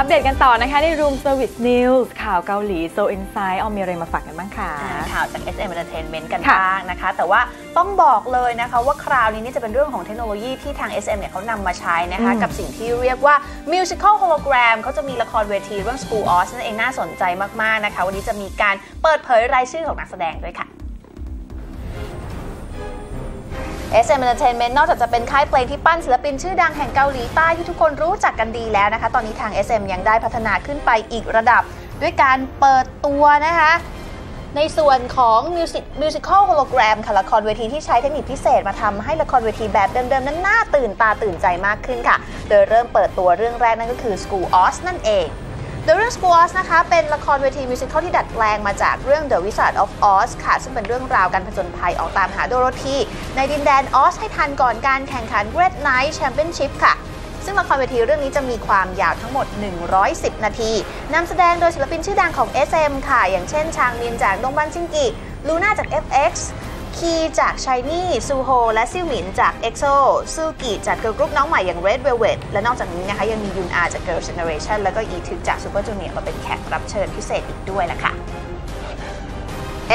อัปเดตกันต่อนะคะใน Room Service News ข่าวเกาหลี So Inside เอามีอะไรมาฝากกันบ้างคะข่าวจาก SM Entertainment กันค่ะบ้างนะคะ แต่ว่าต้องบอกเลยนะคะว่าคราวนี้นี่จะเป็นเรื่องของเทคโนโลยีที่ทาง SM เนี่ยเขานำมาใช้นะคะอืมกับสิ่งที่เรียกว่า Musical Hologram เขาจะมีละครเวทีเรื่อง School of นั่นเองน่าสนใจมาก ๆ นะคะ วันนี้จะมีการเปิดเผยรายชื่อของนักแสดงด้วยค่ะ SM Entertainment นอกจากจะเป็นค่ายเพลงที่ปั้นศิลปินชื่อดังแห่งเกาหลีใต้ที่ทุกคนรู้จักกันดีแล้วนะคะ ตอนนี้ทาง SM ยังได้พัฒนาขึ้นไปอีกระดับ ด้วยการเปิดตัวนะคะในส่วนของ Music Musical Hologram ค่ะละครเวทีที่ใช้เทคนิคพิเศษมาทำให้ละครเวทีแบบเดิมๆ นั้นน่าตื่นตาตื่นใจมากขึ้นค่ะ โดยเริ่มเปิดตัวเรื่องแรกนั่นก็คือ School Oz นั่นเอง โดยเรื่อง School Oz นะคะ เป็นละครเวทีมิวสิควลที่ดัดแปลงมาจากเรื่อง The Wizard of Oz ค่ะ ซึ่งเป็นเรื่องราวการผจญภัยออกตามหาโดโรธีในดินแดนออสให้ทันก่อนการแข่งขัน Great Night Championship ค่ะ ซึ่งละครเวทีเรื่องนี้จะมีความยาวทั้งหมด 110 นาทีนำแสดงโดยศิลปินชื่อดังของ SM ค่ะ อย่างเช่นชางมินจากดงบังชินกิลูน่าจาก FX คีจาก SHINee ซูโฮและซิวหมินจาก EXO ซึลกิจาก girl group น้องใหม่อย่าง Red Velvet และนอกจากนี้นะคะยังมียุนอาจาก Girls' Generation แล้วก็อีทึกจาก Super Junior มาเป็นแขกรับเชิญพิเศษอีกด้วยล่ะค่ะ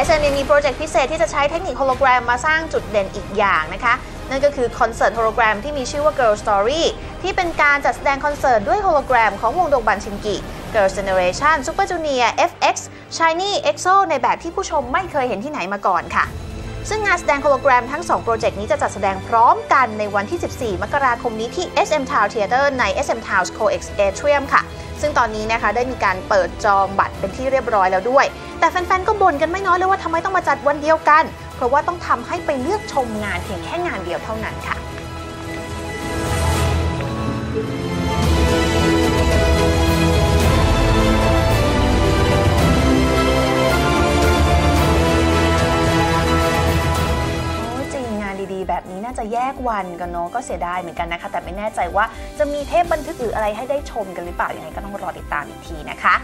SM ยังมีโปรเจกต์พิเศษที่จะใช้เทคนิคโฮโลแกรมมาสร้างจุดเด่นอีกอย่างนะคะ นั่นก็คือคอนเสิร์ตโฮโลแกรมที่มีชื่อว่า Girl Story ที่เป็นการจัดแสดงคอนเสิร์ตด้วยโฮโลแกรมของวงดงบังชินกิ Girls' Generation Super Junior FX SHINee EXO ในแบบที่ผู้ชมไม่เคยเห็นที่ไหนมาก่อนค่ะ ซึ่งงานแสดงโฮโลแกรมทั้ง 2 โปรเจกต์นี้จะจัดแสดงพร้อมกันในวันที่ 14 มกราคมนี้ที่ SM Town Theater ใน SM Town COEX Atrium ค่ะ ซึ่งตอนนี้นะคะได้มีการเปิดจองบัตรเป็นที่เรียบร้อยแล้วด้วย แต่แฟนๆ ก็บ่นกันไม่น้อยเลยว่าทำไมต้องมาจัดวันเดียวกัน เพราะว่าต้องทำให้ไปเลือกชมงานเพียงแค่งานเดียวเท่านั้นค่ะ น่าจะแยกวันกันเนาะก็เสียดายเหมือนกันนะคะ แต่ไม่แน่ใจว่าจะมีเทปบันทึกหรืออะไรให้ได้ชมกันหรือเปล่ายังไงก็ต้องรอติดตามอีกทีนะคะ